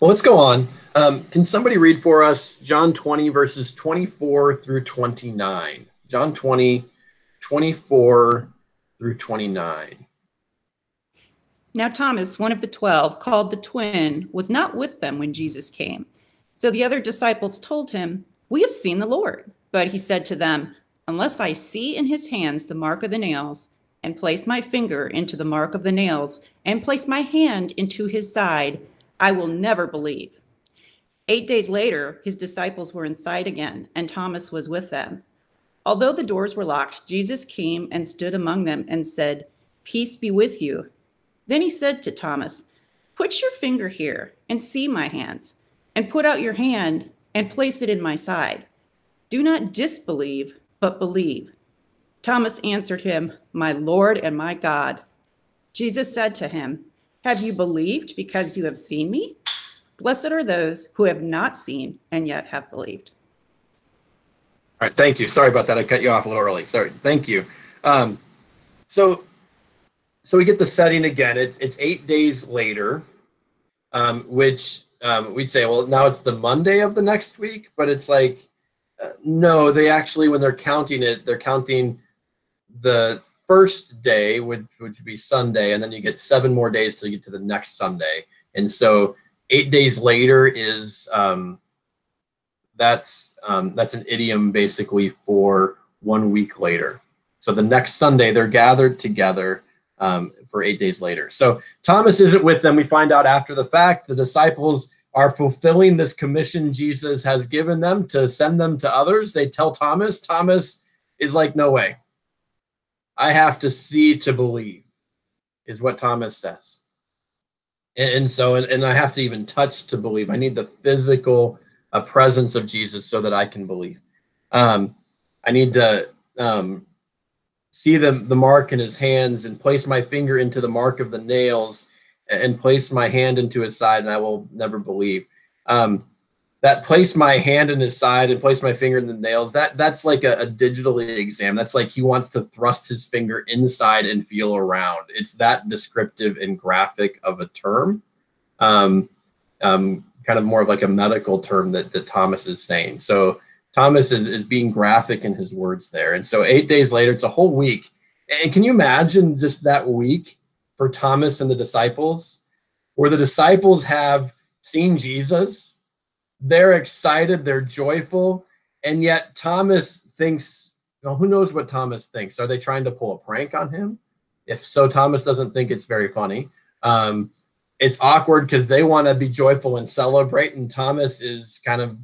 Well, let's go on. Um, can somebody read for us John 20, verses 24 through 29? John 20, 24 through 29. Now, Thomas, one of the twelve, called the twin, was not with them when Jesus came. So the other disciples told him, We have seen the Lord. But he said to them, Unless I see in his hands the mark of the nails, and place my finger into the mark of the nails, and place my hand into his side, I will never believe. Eight days later, his disciples were inside again, and Thomas was with them. Although the doors were locked, Jesus came and stood among them and said, Peace be with you. Then he said to Thomas, Put your finger here and see my hands, and put out your hand and place it in my side. Do not disbelieve, but believe. Thomas answered him, My Lord and my God. Jesus said to him, have you believed because you have seen me? Blessed are those who have not seen and yet have believed. All right, thank you. Sorry about that. I cut you off a little early. Sorry. Thank you. Um, so, so we get the setting again. It's it's eight days later, um, which um, we'd say, well, now it's the Monday of the next week, but it's like, uh, no, they actually, when they're counting it, they're counting the first day would would be Sunday, and then you get seven more days till you get to the next Sunday. And so eight days later is um, that's um, that's an idiom basically for one week later. So the next Sunday they're gathered together um, for eight days later. So Thomas isn't with them. We find out after the fact the disciples are fulfilling this commission Jesus has given them to send them to others. They tell Thomas. Thomas is like, no way. I have to see to believe, is what Thomas says. And, and so, and, and, I have to even touch to believe. I need the physical uh, presence of Jesus so that I can believe. Um, I need to um, see the, the mark in his hands and place my finger into the mark of the nails and place my hand into his side, and I will never believe. Um, that place my hand in his side and place my finger in the nails that that's like a, a digital exam. That's like he wants to thrust his finger inside and feel around. It's that descriptive and graphic of a term. Um, um, kind of more of like a medical term that, that thomas is saying. So thomas is, is being graphic in his words there and so eight days later it's a whole week and can you imagine just that week for thomas and the disciples where the disciples have seen jesus they're excited, they're joyful, and yet Thomas thinks, who knows what Thomas thinks? Are they trying to pull a prank on him? If so, Thomas doesn't think it's very funny. Um, it's awkward because they want to be joyful and celebrate, and Thomas is kind of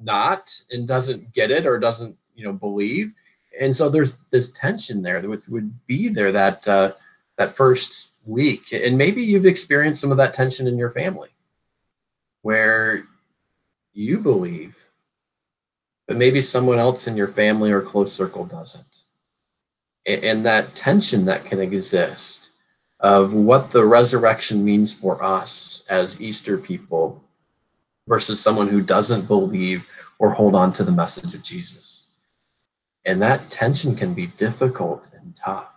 not and doesn't get it or doesn't, you know, believe. And so there's this tension there that would, would be there that uh, that first week, and maybe you've experienced some of that tension in your family, where you believe, but maybe someone else in your family or close circle doesn't. And that tension that can exist of what the resurrection means for us as Easter people versus someone who doesn't believe or hold on to the message of Jesus. And that tension can be difficult and tough.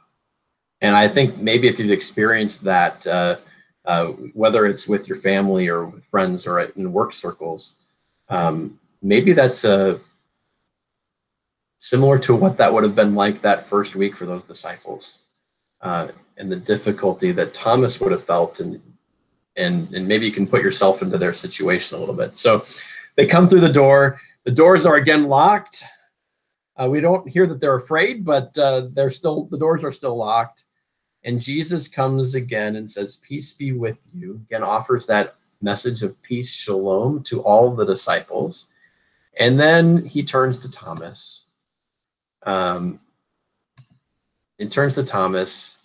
And I think maybe if you've experienced that, uh, uh, whether it's with your family or with friends or in work circles, um, maybe that's a similar to what that would have been like that first week for those disciples, uh, and the difficulty that Thomas would have felt, and and and maybe you can put yourself into their situation a little bit. So they come through the door. The doors are again locked. Uh, we don't hear that they're afraid, but uh, they're still the doors are still locked. And Jesus comes again and says, "Peace be with you." Again, offers that message of peace, shalom, to all the disciples. And then he turns to Thomas. Um, and turns to Thomas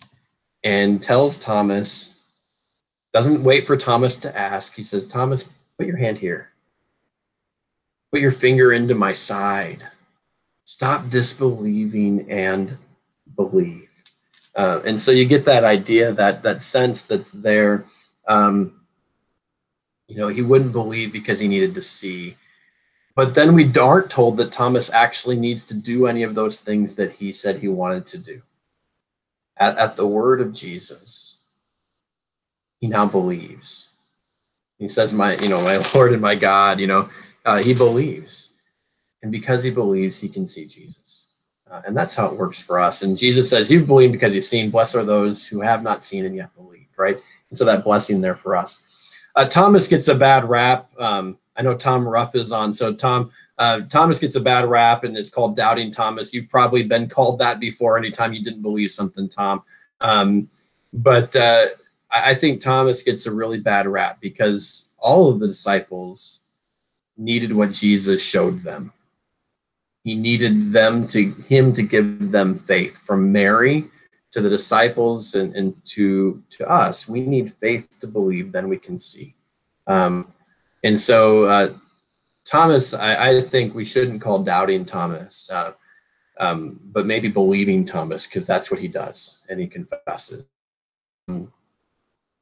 and tells Thomas, doesn't wait for Thomas to ask. He says, Thomas, put your hand here. Put your finger into my side. Stop disbelieving and believe. Uh, and so you get that idea, that that sense that's there. Um, you know, he wouldn't believe because he needed to see. But then we aren't told that Thomas actually needs to do any of those things that he said he wanted to do. At, at the word of Jesus, he now believes. He says, "My, you know, my Lord and my God." You know, uh, he believes, and because he believes, he can see Jesus, uh, and that's how it works for us. And Jesus says, "You've believed because you've seen. Blessed are those who have not seen and yet believe." Right, and so that blessing there for us. Uh, Thomas gets a bad rap. Um, I know Tom Ruff is on, so Tom. Uh, Thomas gets a bad rap and is called doubting Thomas. You've probably been called that before anytime you didn't believe something, Tom. Um, but uh, I think Thomas gets a really bad rap because all of the disciples needed what Jesus showed them. He needed them to him to give them faith from Mary to the disciples and, and to to us. We need faith to believe, then we can see. Um, and so uh, Thomas, I, I, think we shouldn't call doubting Thomas, uh, um, but maybe believing Thomas because that's what he does and he confesses. Um,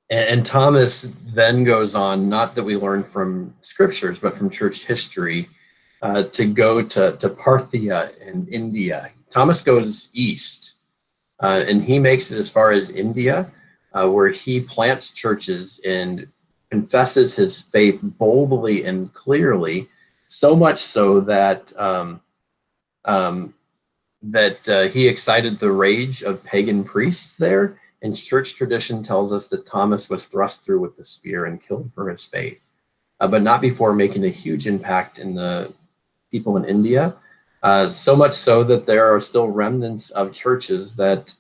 and, and, Thomas then goes on, not that we learn from scriptures, but from church history, uh, to go to, to Parthia in India. Thomas goes east uh, and he makes it as far as India, uh, where he plants churches and confesses his faith boldly and clearly, so much so that um, um, that uh, he excited the rage of pagan priests there. And church tradition tells us that Thomas was thrust through with the spear and killed for his faith, uh, but not before making a huge impact in the people in India. Uh, so much so that there are still remnants of churches that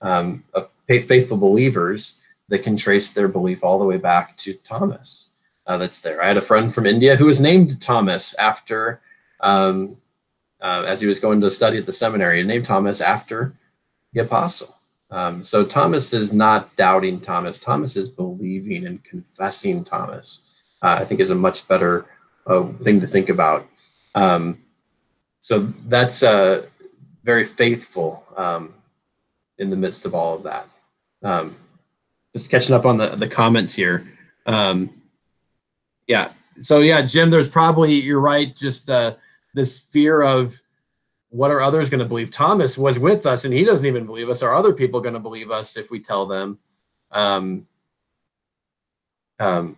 um, of faithful believers that can trace their belief all the way back to Thomas. Uh, that's there. I had a friend from India who was named Thomas after, um, uh, as he was going to study at the seminary, named Thomas after the apostle. Um, so Thomas is not doubting Thomas. Thomas is believing and confessing Thomas. Uh, I think is a much better uh, thing to think about. Um, so that's uh, very faithful um, in the midst of all of that. Um, just catching up on the, the comments here. Um, yeah. So yeah, Jim, there's probably, you're right. Just uh, this fear of what are others going to believe? Thomas was with us and he doesn't even believe us. Are other people going to believe us if we tell them? Um, um,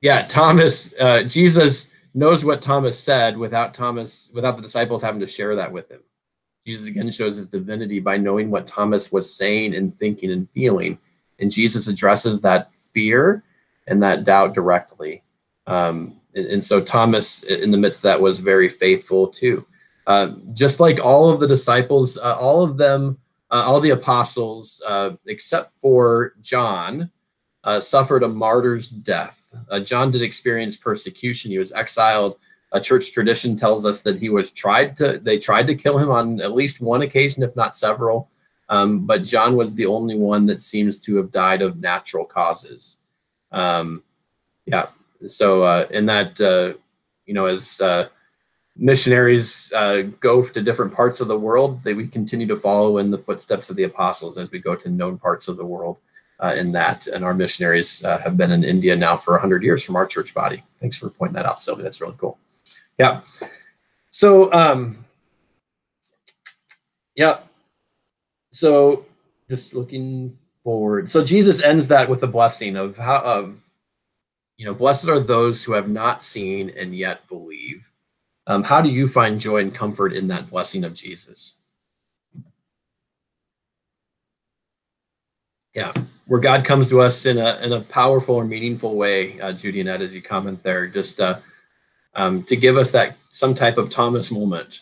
yeah, Thomas, uh, Jesus knows what Thomas said without Thomas, without the disciples having to share that with him. Jesus again shows his divinity by knowing what Thomas was saying and thinking and feeling and Jesus addresses that fear and that doubt directly. Um, and, and, so Thomas, in the midst of that, was very faithful too. Uh, just like all of the disciples, uh, all of them, uh, all the apostles, uh, except for John, uh, suffered a martyr's death. Uh, John did experience persecution. He was exiled. A church tradition tells us that he was tried to. They tried to kill him on at least one occasion, if not several. Um, but John was the only one that seems to have died of natural causes. Um, yeah. So, in that, you know, as missionaries uh, go to different parts of the world, they we continue to follow in the footsteps of the apostles as we go to known parts of the world uh, in that. And our missionaries uh, have been in India now for 100 years from our church body. Thanks for pointing that out, Sylvia. That's really cool. Yeah. So, um, yeah so just looking forward. So Jesus ends that with a blessing of how of you know, blessed are those who have not seen and yet believe. Um, how do you find joy and comfort in that blessing of Jesus? Yeah, where God comes to us in a in a powerful or meaningful way, uh, Judy and Ed, as you comment there, just uh, um, to give us that some type of Thomas moment,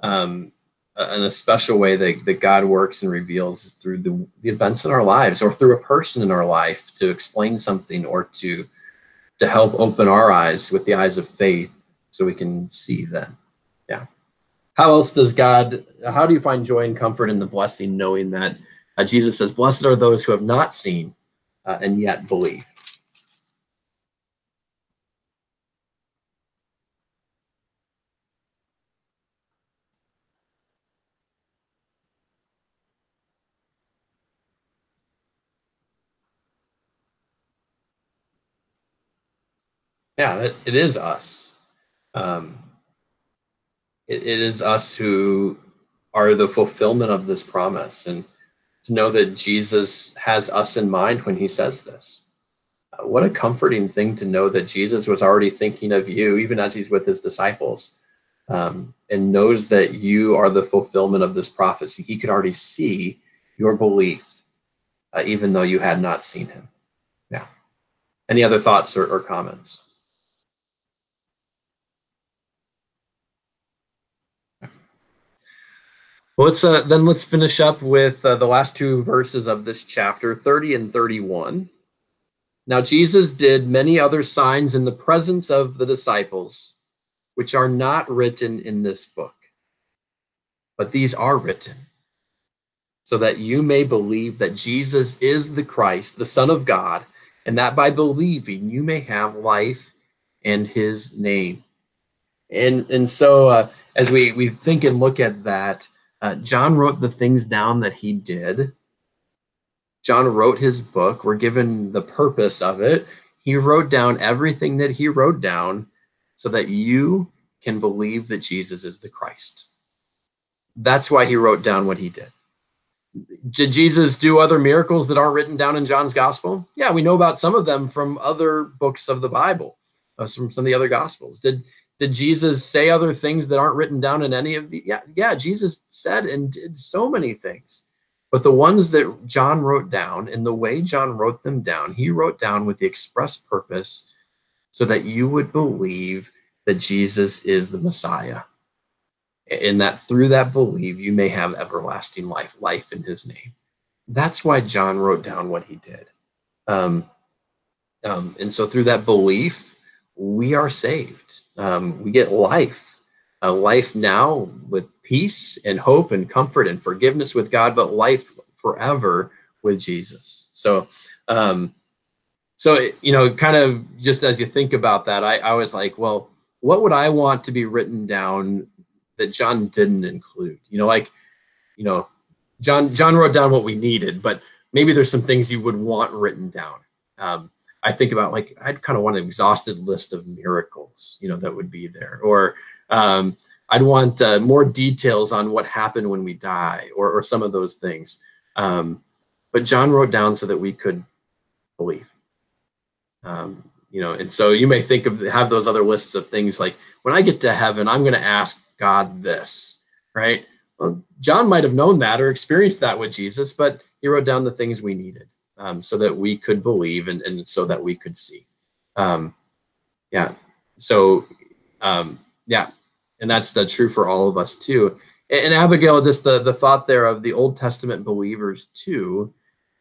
um, in a special way that, that God works and reveals through the, the events in our lives or through a person in our life to explain something or to to help open our eyes with the eyes of faith so we can see then. Yeah. How else does God, how do you find joy and comfort in the blessing knowing that uh, Jesus says, Blessed are those who have not seen uh, and yet believe? Yeah, it, it is us. Um, it, it is us who are the fulfillment of this promise and to know that Jesus has us in mind when he says this. Uh, what a comforting thing to know that Jesus was already thinking of you, even as he's with his disciples, um, and knows that you are the fulfillment of this prophecy. He could already see your belief, uh, even though you had not seen him. Yeah. Any other thoughts or, or comments? Well, let's uh, then let's finish up with uh, the last two verses of this chapter, 30 and 31. Now Jesus did many other signs in the presence of the disciples, which are not written in this book. But these are written so that you may believe that Jesus is the Christ, the Son of God, and that by believing you may have life and his name. And and so uh, as we we think and look at that, uh, John wrote the things down that he did. John wrote his book. We're given the purpose of it. He wrote down everything that he wrote down so that you can believe that Jesus is the Christ. That's why he wrote down what he did. Did Jesus do other miracles that aren't written down in John's gospel? Yeah, we know about some of them from other books of the Bible, uh, from some of the other gospels. Did did Jesus say other things that aren't written down in any of the? Yeah, yeah, Jesus said and did so many things. But the ones that John wrote down, in the way John wrote them down, he wrote down with the express purpose so that you would believe that Jesus is the Messiah. And that through that belief, you may have everlasting life, life in his name. That's why John wrote down what he did. Um, um, and so through that belief, we are saved. Um, we get life, a life now with peace and hope and comfort and forgiveness with God, but life forever with Jesus. So, um, so you know, kind of just as you think about that, I, I was like, well, what would I want to be written down that John didn't include? You know, like, you know, John John wrote down what we needed, but maybe there's some things you would want written down. Um, I think about like I'd kind of want an exhausted list of miracles, you know, that would be there, or um, I'd want uh, more details on what happened when we die, or or some of those things. Um, but John wrote down so that we could believe. Um, you know, and so you may think of have those other lists of things like when I get to heaven, I'm going to ask God this, right? Well, John might have known that or experienced that with Jesus, but he wrote down the things we needed um, so that we could believe and, and so that we could see. Um, yeah. So, um, yeah. And that's the true for all of us too. And, and, Abigail, just the, the thought there of the Old Testament believers too,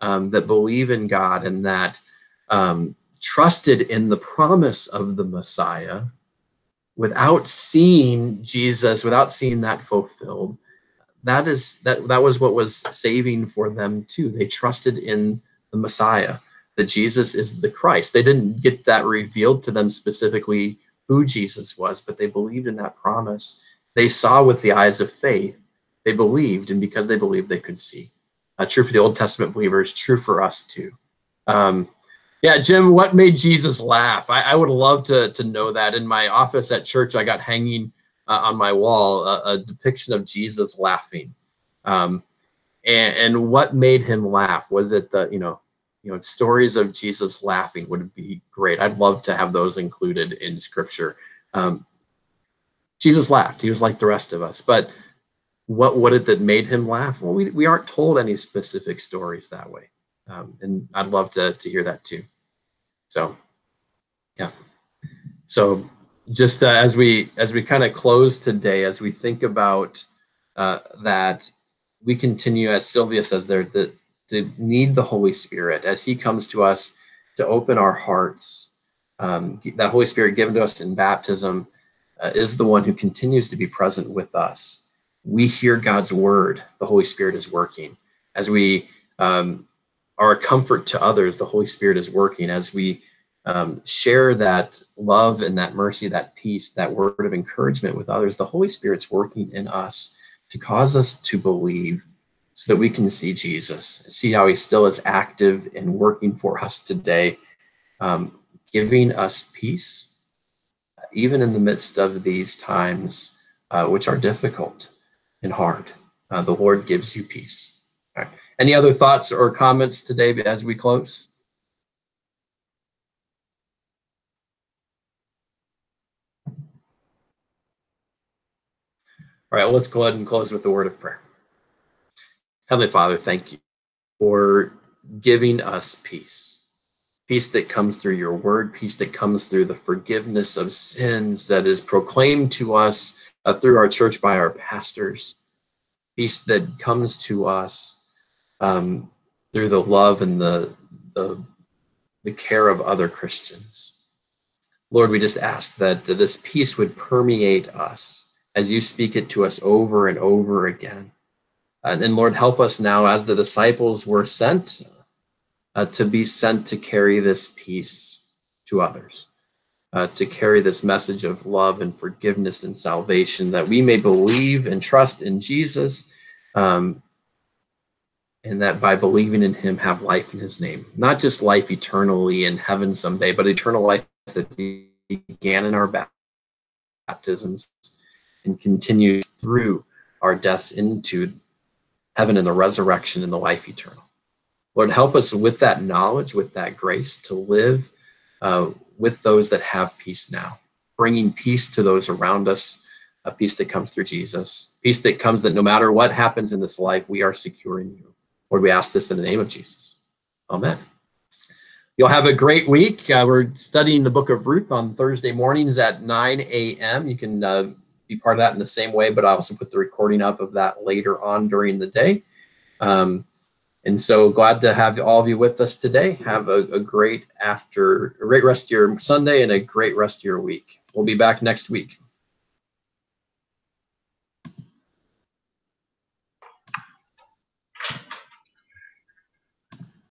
um, that believe in God and that um, trusted in the promise of the Messiah without seeing Jesus, without seeing that fulfilled, that is that that was what was saving for them too. They trusted in the Messiah, that Jesus is the Christ. They didn't get that revealed to them specifically who Jesus was, but they believed in that promise. They saw with the eyes of faith. They believed, and because they believed, they could see. Uh, true for the Old Testament believers, true for us too. Um, yeah, Jim, what made Jesus laugh? I, I, would love to, to know that. In my office at church, I got hanging uh, on my wall a, a, depiction of Jesus laughing. Um, and, and what made him laugh? Was it the, you know, you know stories of jesus laughing would be great i'd love to have those included in scripture um, Jesus laughed. He was like the rest of us. But what what it that made him laugh? Well, we, we aren't told any specific stories that way. Um, and I'd love to, to hear that too. So, yeah. So just uh, as we as we kind of close today, as we think about uh, that, we continue, as Sylvia says there, that to need the Holy Spirit as He comes to us to open our hearts. Um, that Holy Spirit given to us in baptism uh, is the one who continues to be present with us. We hear God's word. The Holy Spirit is working as we um, are a comfort to others. The Holy Spirit is working as we um, share that love and that mercy, that peace, that word of encouragement with others. The Holy Spirit's working in us to cause us to believe so that we can see Jesus, see how he still is active and working for us today, um, giving us peace, even in the midst of these times, uh, which are difficult and hard. Uh, the Lord gives you peace. Any other thoughts or comments today as we close? All right, let's go ahead and close with the word of prayer. Heavenly Father, thank you for giving us peace. Peace that comes through your word, peace that comes through the forgiveness of sins that is proclaimed to us uh, through our church by our pastors, peace that comes to us um, through the love and the, the, the care of other Christians. Lord, we just ask that this peace would permeate us as you speak it to us over and over again. And, and Lord, help us now as the disciples were sent uh, to be sent to carry this peace to others, uh, to carry this message of love and forgiveness and salvation, that we may believe and trust in Jesus, um, and that by believing in him have life in his name. Not just life eternally in heaven someday, but eternal life that began in our baptisms and continues through our deaths into heaven and the resurrection and the life eternal. Lord, help us with that knowledge, with that grace to live uh, with those that have peace now, bringing peace to those around us, a peace that comes through Jesus, peace that comes that no matter what happens in this life, we are secure in you. Lord, we ask this in the name of Jesus. Amen. You'll have a great week. Uh, we're studying the book of Ruth on Thursday mornings at 9 a.m. You can uh, be part of that in the same way, but I also put the recording up of that later on during the day. Um, and so glad to have all of you with us today. Have a, a great after, a great rest of your Sunday and a great rest of your week. We'll be back next week.